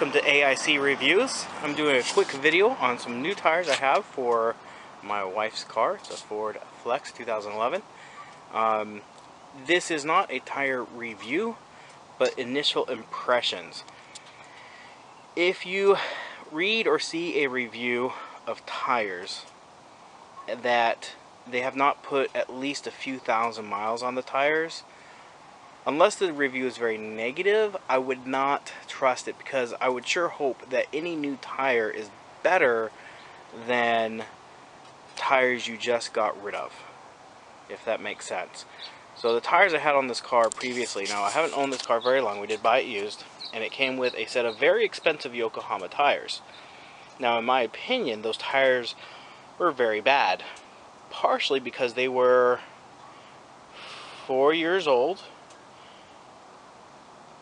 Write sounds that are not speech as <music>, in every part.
Welcome to AIC Reviews. I'm doing a quick video on some new tires I have for my wife's car. It's a Ford Flex 2011. Um, this is not a tire review, but initial impressions. If you read or see a review of tires that they have not put at least a few thousand miles on the tires, unless the review is very negative, I would not trust it because I would sure hope that any new tire is better than tires you just got rid of, if that makes sense. So the tires I had on this car previously, now I haven't owned this car very long, we did buy it used, and it came with a set of very expensive Yokohama tires. Now in my opinion, those tires were very bad, partially because they were four years old,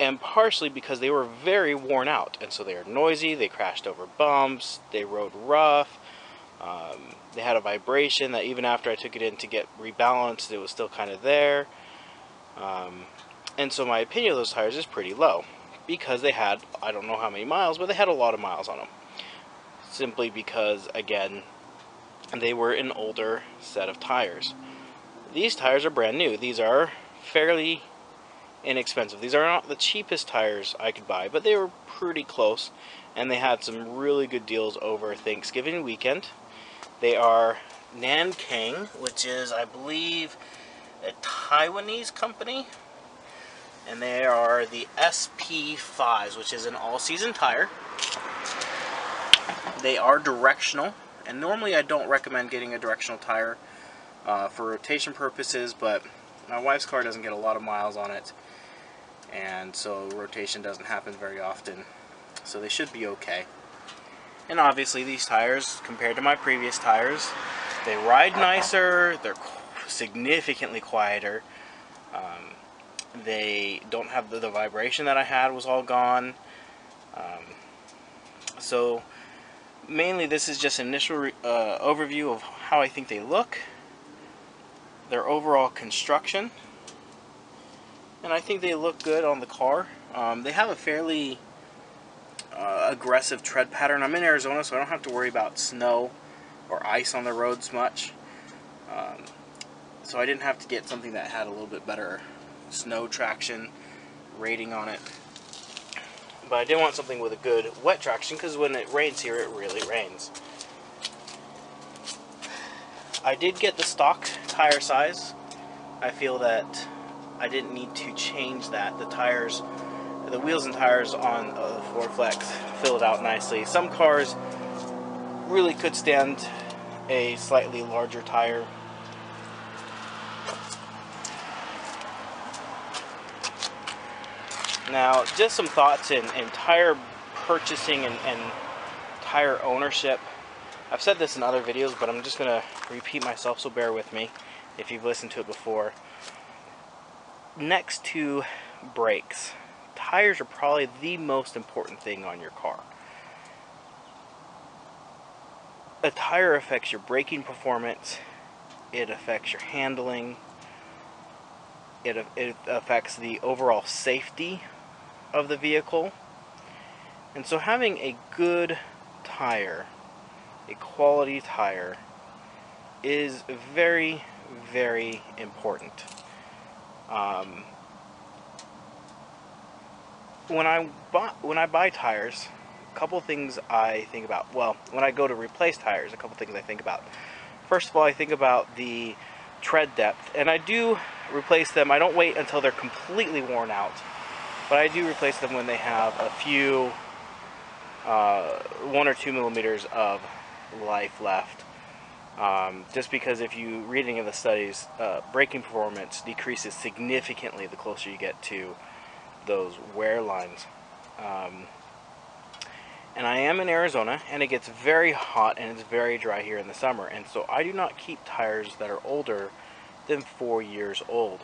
and partially because they were very worn out and so they were noisy they crashed over bumps they rode rough um, they had a vibration that even after I took it in to get rebalanced it was still kind of there. Um, and so my opinion of those tires is pretty low because they had I don't know how many miles but they had a lot of miles on them simply because again they were an older set of tires. These tires are brand new. These are fairly inexpensive. These are not the cheapest tires I could buy, but they were pretty close, and they had some really good deals over Thanksgiving weekend. They are Nankang, which is, I believe, a Taiwanese company, and they are the SP5s, which is an all-season tire. They are directional, and normally I don't recommend getting a directional tire uh, for rotation purposes, but my wife's car doesn't get a lot of miles on it and so rotation doesn't happen very often. So they should be okay. And obviously these tires compared to my previous tires they ride nicer they're significantly quieter. Um, they don't have the, the, vibration that I had was all gone. Um, so mainly this is just an initial uh, overview of how I think they look their overall construction and I think they look good on the car. Um, they have a fairly uh, aggressive tread pattern. I'm in Arizona, so I don't have to worry about snow or ice on the roads much. Um, so I didn't have to get something that had a little bit better snow traction rating on it. But I did want something with a good wet traction because when it rains here, it really rains. I did get the stock tire size. I feel that I didn't need to change that. The tires, the wheels and tires on the Ford Flex filled out nicely. Some cars really could stand a slightly larger tire. Now, just some thoughts in, in tire purchasing and, and tire ownership. I've said this in other videos, but I'm just going to repeat myself, so bear with me if you've listened to it before next to brakes, tires are probably the most important thing on your car. A tire affects your braking performance, it affects your handling, it, it affects the overall safety of the vehicle. And so having a good tire, a quality tire, is very, very important. Um, when I buy when I buy tires, a couple things I think about. Well, when I go to replace tires, a couple things I think about. First of all, I think about the tread depth, and I do replace them. I don't wait until they're completely worn out, but I do replace them when they have a few uh, one or two millimeters of life left. Um, just because if you read any of the studies, uh, braking performance decreases significantly the closer you get to those wear lines. Um, and I am in Arizona, and it gets very hot and it's very dry here in the summer. And so I do not keep tires that are older than four years old.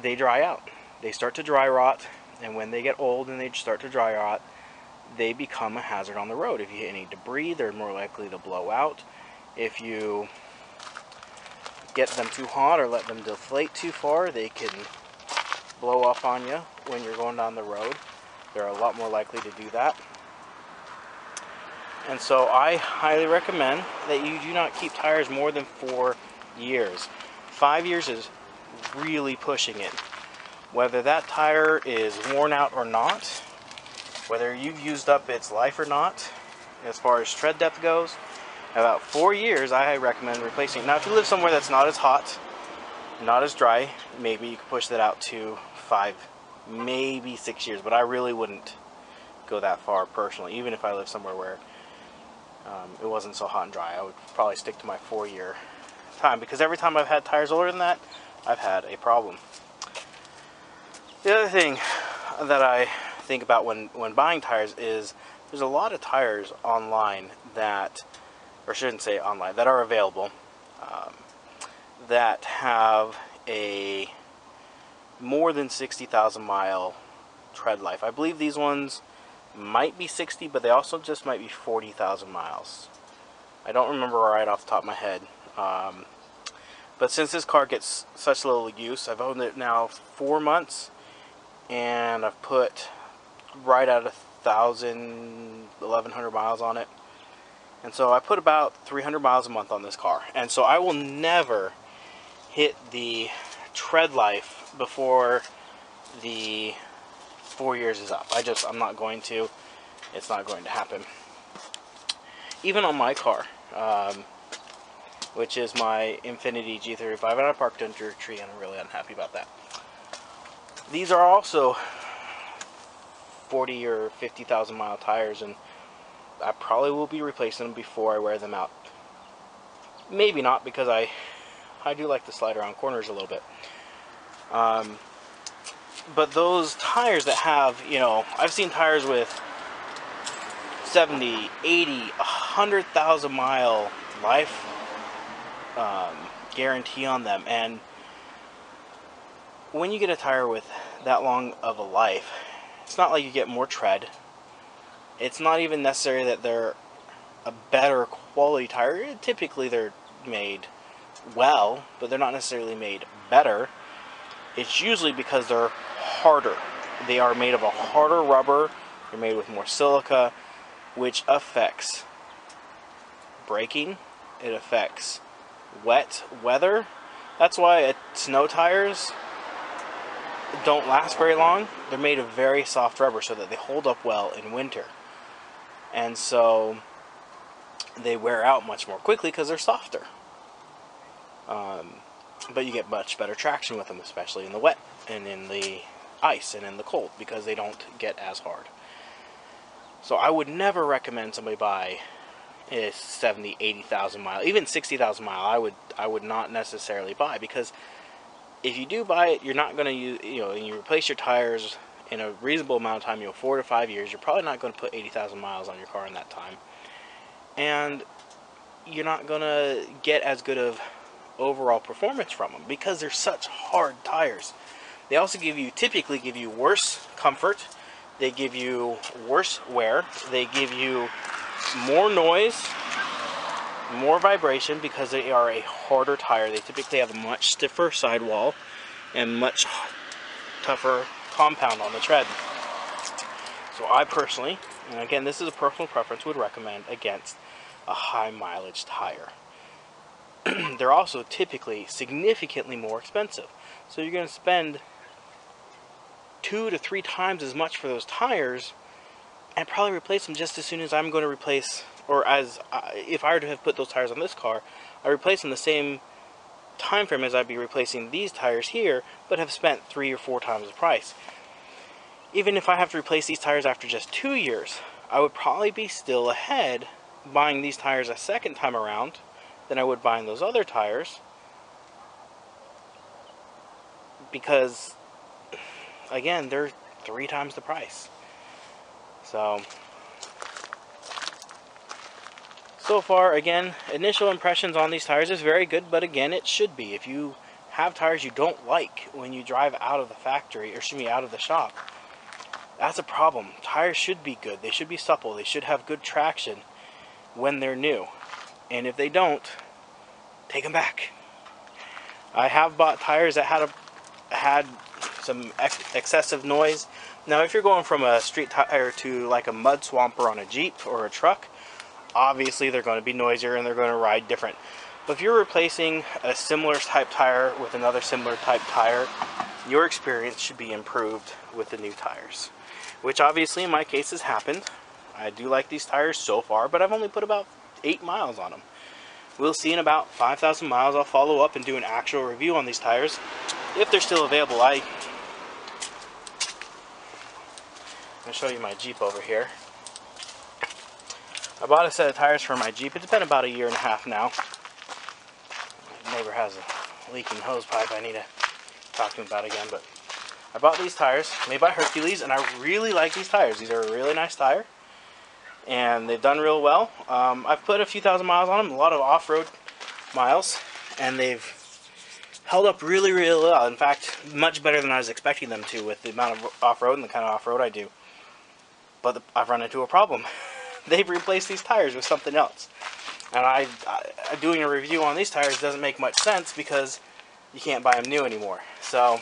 They dry out. They start to dry rot, and when they get old and they start to dry rot, they become a hazard on the road. If you hit any debris, they're more likely to blow out. If you get them too hot or let them deflate too far, they can blow up on you when you're going down the road. They're a lot more likely to do that. And so I highly recommend that you do not keep tires more than four years. Five years is really pushing it. Whether that tire is worn out or not, whether you've used up its life or not, as far as tread depth goes, about four years I recommend replacing. Now if you live somewhere that's not as hot, not as dry, maybe you could push that out to five, maybe six years, but I really wouldn't go that far personally, even if I live somewhere where um, it wasn't so hot and dry. I would probably stick to my four year time because every time I've had tires older than that, I've had a problem. The other thing that I think about when, when buying tires is there's a lot of tires online that, or shouldn't say online, that are available um, that have a more than 60,000 mile tread life. I believe these ones might be 60, but they also just might be 40,000 miles. I don't remember right off the top of my head. Um, but since this car gets such little use, I've owned it now four months, and I've put right at a thousand, eleven hundred miles on it. And so I put about 300 miles a month on this car. And so I will never hit the tread life before the four years is up. I just, I'm not going to. It's not going to happen. Even on my car, um, which is my Infiniti G35, and I parked under a tree and I'm really unhappy about that. These are also 40 or 50,000 mile tires and I probably will be replacing them before I wear them out. Maybe not because I I do like to slide around corners a little bit. Um, but those tires that have, you know, I've seen tires with 70, 80, 100,000 mile life um, guarantee on them. And when you get a tire with that long of a life, it's not like you get more tread. It's not even necessary that they're a better quality tire. Typically, they're made well, but they're not necessarily made better. It's usually because they're harder. They are made of a harder rubber, they're made with more silica, which affects braking, it affects wet weather. That's why snow tires don't last very long. They're made of very soft rubber so that they hold up well in winter. And so they wear out much more quickly because they're softer. Um, but you get much better traction with them, especially in the wet and in the ice and in the cold because they don't get as hard. So I would never recommend somebody buy a 70, 80,000 mile, even 60,000 mile. I would I would not necessarily buy because if you do buy it, you're not going to use you know, and you replace your tires in a reasonable amount of time, you know, four to five years. You're probably not going to put 80,000 miles on your car in that time, and you're not going to get as good of overall performance from them because they're such hard tires. They also give you, typically give you worse comfort. They give you worse wear. They give you more noise, more vibration because they are a harder tire. They typically have a much stiffer sidewall and much tougher compound on the tread. So I personally, and again this is a personal preference, would recommend against a high mileage tire. <clears throat> They're also typically significantly more expensive. So you're going to spend two to three times as much for those tires and probably replace them just as soon as I'm going to replace, or as uh, if I were to have put those tires on this car, I replace them the same time frame as I'd be replacing these tires here, but have spent three or four times the price. Even if I have to replace these tires after just two years, I would probably be still ahead buying these tires a second time around than I would buying those other tires because again, they're three times the price. So, so far, again, initial impressions on these tires is very good, but again, it should be. If you have tires you don't like when you drive out of the factory, or excuse me, out of the shop, that's a problem. Tires should be good. They should be supple. They should have good traction when they're new. And if they don't, take them back. I have bought tires that had a had some ex excessive noise, Now if you're going from a street tire to like a mud swamper on a Jeep or a truck, obviously they're going to be noisier and they're going to ride different. But if you're replacing a similar type tire with another similar type tire, your experience should be improved with the new tires. Which obviously in my case has happened. I do like these tires so far, but I've only put about 8 miles on them. We'll see in about 5,000 miles. I'll follow up and do an actual review on these tires if they're still available. I I'll show you my Jeep over here. I bought a set of tires for my Jeep. It's been about a year and a half now. My neighbor has a leaking hose pipe I need to talk to him about again, but I bought these tires made by Hercules, and I really like these tires. These are a really nice tire, and they've done real well. Um, I've put a few thousand miles on them, a lot of off-road miles, and they've held up really, really well. In fact, much better than I was expecting them to with the amount of off-road and the kind of off-road I do. But the, I've run into a problem. <laughs> They've replaced these tires with something else. And I, I, doing a review on these tires doesn't make much sense because you can't buy them new anymore. So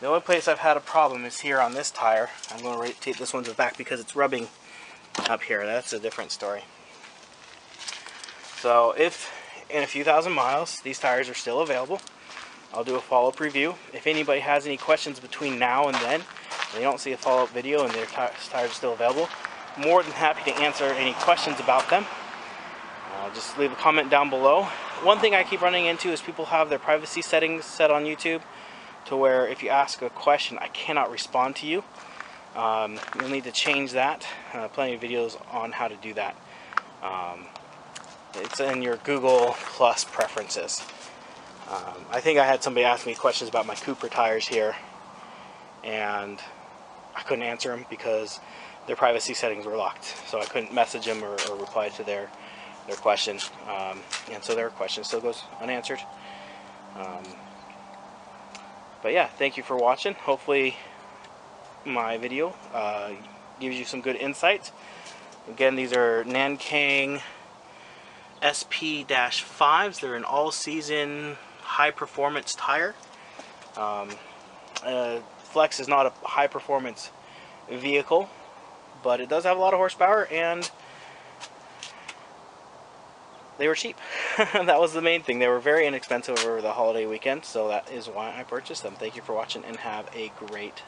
the only place I've had a problem is here on this tire. I'm going to rotate this one to the back because it's rubbing up here. That's a different story. So if in a few thousand miles these tires are still available, I'll do a follow-up review. If anybody has any questions between now and then, they don't see a follow-up video and their tires are still available, more than happy to answer any questions about them. Uh, just leave a comment down below. One thing I keep running into is people have their privacy settings set on YouTube to where if you ask a question, I cannot respond to you. Um, you'll need to change that. Uh, plenty of videos on how to do that. Um, it's in your Google Plus preferences. Um, I think I had somebody ask me questions about my Cooper tires here, and I couldn't answer them because their privacy settings were locked. So I couldn't message them or, or reply to their their question, um, and so their question still goes unanswered. Um, but yeah, thank you for watching. Hopefully, my video uh, gives you some good insight. Again, these are Nankang SP-5s. They're an all-season high performance tire. Um, uh, Flex is not a high performance vehicle, but it does have a lot of horsepower and they were cheap. <laughs> that was the main thing. They were very inexpensive over the holiday weekend, so that is why I purchased them. Thank you for watching and have a great